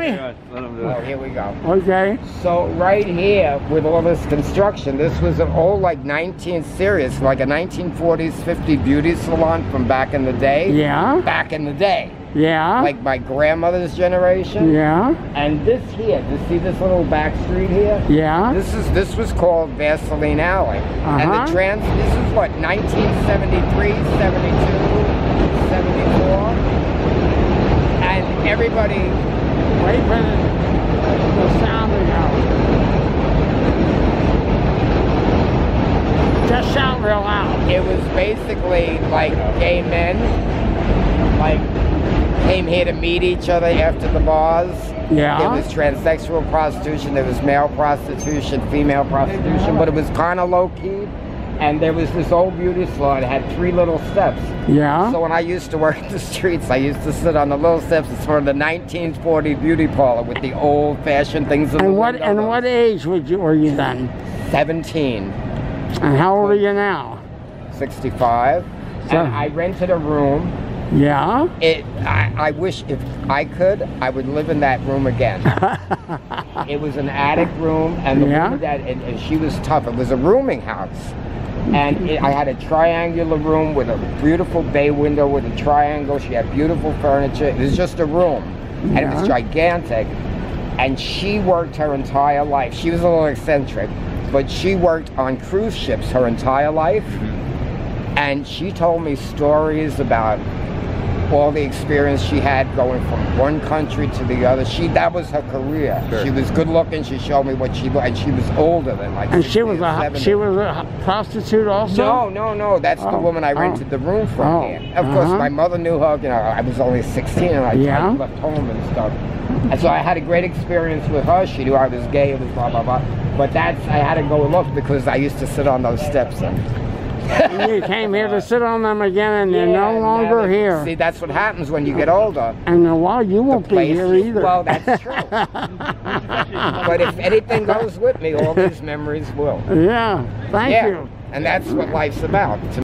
me? Yeah, let him do Oh, it. here we go. Okay. So right here, with all this construction, this was an old like 19 series, like a 1940s, 50 beauty salon from back in the day. Yeah. Back in the day, Yeah. like my grandmother's generation. yeah. And this here, you see this little back street here? Yeah. This is this was called Vaseline Alley. Uh-huh. And the trans this is what 1973, 72, 74. And everybody Wait for the, the sound to go. Just shout real loud. it was basically like gay men like came here to meet each other after the bars. Yeah. There was transsexual prostitution, there was male prostitution, female prostitution, but it was kind of low key. And there was this old beauty salon, it had three little steps. Yeah. So when I used to work the streets, I used to sit on the little steps. It's sort of the 1940 beauty parlor with the old-fashioned things. And what and what age would you were you then? 17, And how old are you now? 65, So- and I rented a room. Yeah. It. I, I wish if I could, I would live in that room again. it was an attic room, and the Yeah. that and, and she was tough. It was a rooming house. And it, I had a triangular room with a beautiful bay window with a triangle. She had beautiful furniture. It was just a room, and it was gigantic. And she worked her entire life. She was a little eccentric, but she worked on cruise ships her entire life. Mm-hmm. And she told me stories about all the experience she had going from one country to the other. She that was her career. Sure. She was good looking. She showed me what she looked, and she was older than like. And she was a 70. she was a prostitute also. No, no, no. That's the Oh, woman I oh. rented the room from. Oh. Of course, uh-huh. my mother knew her. You know, I was only 16 and I, Yeah. Left home and stuff. And so I had a great experience with her. She knew I was gay. It was blah blah blah. But that's I had to go look because I used to sit on those steps. And, you came here to sit on them again, and they're no longer that- here. See, that's what happens when you get older. and uh, well, you won't be here either. Well, that's true. but if anything goes with me, all these memories will. yeah. Thank yeah, you. and that's what life's about.